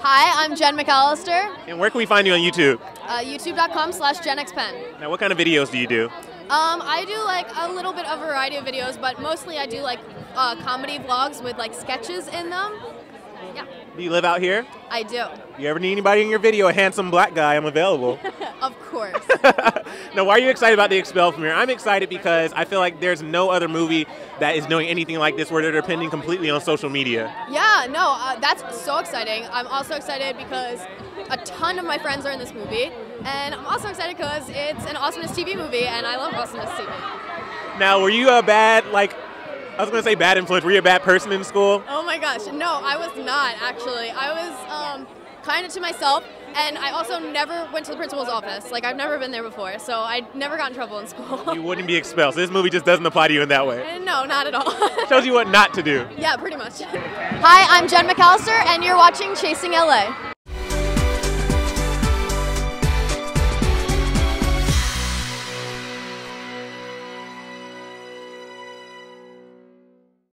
Hi, I'm Jenn McAllister. And where can we find you on YouTube? Uh, YouTube.com slash JennxPenn. Now, what kind of videos do you do? Um, I do like a little bit of a variety of videos, but mostly I do like uh, comedy vlogs with like sketches in them. Yeah, Do you live out here? I do. You ever need anybody in your video, a handsome black guy, I'm available. Of course. now, why are you excited about the Expelled premiere? I'm excited because I feel like there's no other movie that is doing anything like this where they're depending completely on social media. yeah, no, uh, that's so exciting. I'm also excited because a ton of my friends are in this movie, and I'm also excited because it's an Awesomeness TV movie, and I love Awesomeness TV. Now, were you a bad, like, I was going to say bad influence, were you a bad person in school? Oh my gosh, no, I was not actually. I was um, kind of to myself, and I also never went to the principal's office. Like I've never been there before, so I never got in trouble in school. You wouldn't be expelled. So this movie just doesn't apply to you in that way. And no, not at all. Shows you what not to do. yeah, pretty much. Hi, I'm Jenn McAllister, and you're watching Chasing LA.